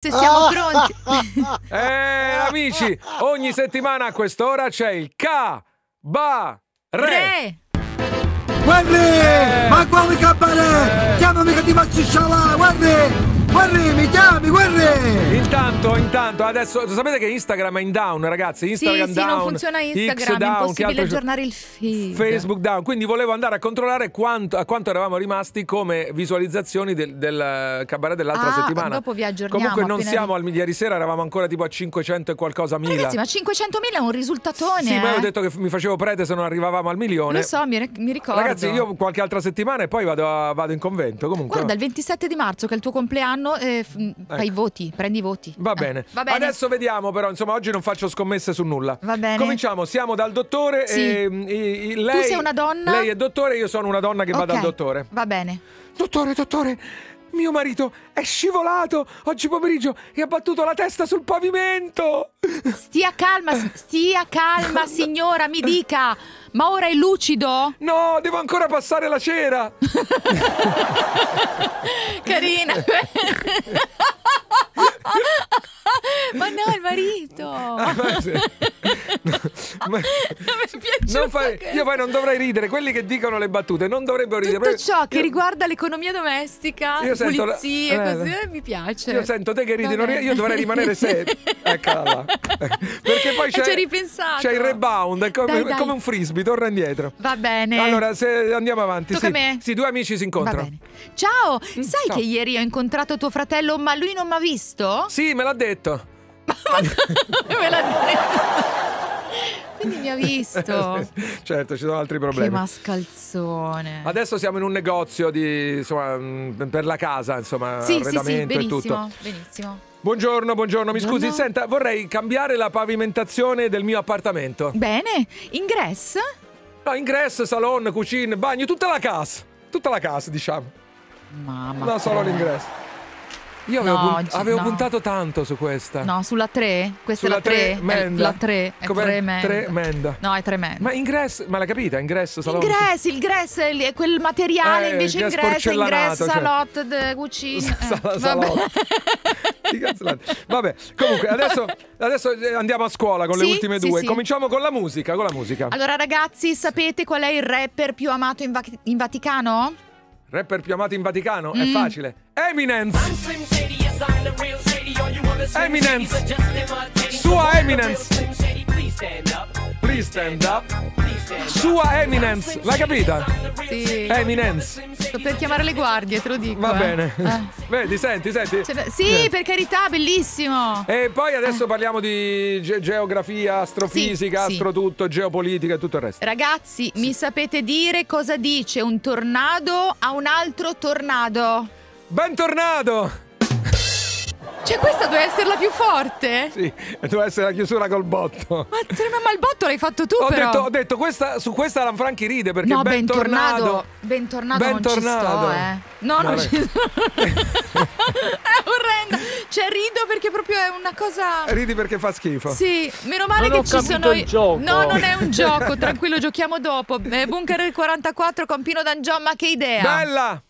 Se siamo pronti. Eh, amici, ogni settimana a quest'ora c'è il K, Ba, Re. Re. Guardi! Eh. Ma quale cabaret? Chiamami che ti faccio scialà, guardi! Guardi, guardi! Intanto, intanto, adesso sapete che Instagram è in down, ragazzi. Sì, Instagram sì, down. non funziona Instagram, è down, che impossibile aggiornare il feed. Facebook down, quindi volevo andare a controllare quanto, a quanto eravamo rimasti come visualizzazioni del, del eh, cabaret dell'altra Ah, settimana. dopo vi aggiorniamo Comunque non siamo al ieri sera, eravamo ancora tipo a 500 e qualcosa mila. Ragazzi, ma 500.000 è un risultatone. sì, eh. ho detto che mi facevo prete se non arrivavamo al milione. Lo so, mi, mi ricordo. Ragazzi, io qualche altra settimana e poi vado, a- vado in convento. Comunque, Guarda, il 27 di marzo, che è il tuo compleanno, eh, f- fai i voti, prendi i voti. Va Eh, bene. va bene. Adesso vediamo, però, insomma, oggi non faccio scommesse su nulla. Va bene. Cominciamo, siamo dal dottore. Sì. e, i- i- lei, sei una donna? Lei è dottore, io sono una donna che va Ok, dal dottore. Va bene. Dottore, dottore, mio marito è scivolato oggi pomeriggio e ha battuto la testa sul pavimento. Stia calma, stia calma, signora, mi dica. Ma ora è lucido? No, devo ancora passare la cera. Carina. Ma no, il marito. Ah, ma. Ma- Mi è piaciuto non fai- che- io poi non dovrei ridere. Quelli che dicono le battute non dovrebbero ridere. Tutto ciò che io- riguarda l'economia domestica, Io sento la- pulizie, eh, così, eh. mi piace. Io sento te che ridi, non io dovrei rimanere serio. Eccola là. Perché poi c'è, c'è il rebound, è come, Dai, dai. come un frisbee, torna indietro. Va bene. Allora, se andiamo avanti. Tocca sì. a me? Sì, due amici si incontrano. Ciao, sai Mm, ciao. che ieri ho incontrato tuo fratello, ma lui non mi ha visto? Sì, me l'ha detto. Me l'ha detto. Quindi mi ha visto. certo, ci sono altri che problemi. mascalzone. Adesso siamo in un negozio di, insomma, per la casa, insomma, sì, sì, sì, arredamento e tutto. benissimo. Buongiorno, buongiorno. Mi Buongiorno. scusi, senta, vorrei cambiare la pavimentazione del mio appartamento. Bene, ingresso? No, ingresso, salon, cucina, bagno, tutta la casa. Tutta la casa, diciamo. Mamma. No, solo l'ingresso. Io avevo, No, punt- avevo no. puntato tanto su questa. No, sulla 3? Questa Sulla è la 3? tremenda. La 3, è Com'è? tremenda. Tremenda. No, è tremenda. Ma ingresso, ma l'hai capita? Ingresso, salone. Ingressi, il grass è quel materiale Eh, invece ingresso, ingresso, cioè. salotto, cucina. vabbè. salotto. L'ha- Vabbè, comunque, adesso, adesso eh, andiamo a scuola con le Sì, ultime sì, due. sì. Cominciamo con la musica, con la musica. Allora ragazzi, sapete qual è il rapper più amato in, Va- in Vaticano? Rapper più amato in Vaticano? Mm. È facile. Eminence! Eminence! Sua Eminence! Please stand up. Sua Eminence! L'hai capita? Sì. Eminence. Sto per chiamare le guardie, te lo dico. Va eh. bene. Eh. Vedi, senti, senti. Ce n'è- Sì, per carità, bellissimo. E poi adesso parliamo di ge- geografia, astrofisica, Sì, sì. astrotutto, geopolitica e tutto il resto. Ragazzi, mi sapete dire cosa dice un tornado a un altro tornado? Bentornato! Cioè, questa deve essere la più forte? Sì, deve essere la chiusura col botto. Ma, ma il botto l'hai fatto tu, Ho però. detto, ho detto questa, su questa Alan Franchi ride perché no, bentornato. bentornato. Bentornato non ci Bentornato. sto, eh. No, non ci sto. è orrenda. Cioè, rido perché proprio è una cosa... Ridi perché fa schifo. Sì, meno male Non che ci sono il gioco. No, non è un gioco, tranquillo, giochiamo dopo. Eh, Bunker 44 con Pino D'Angiò, ma che idea! Bella!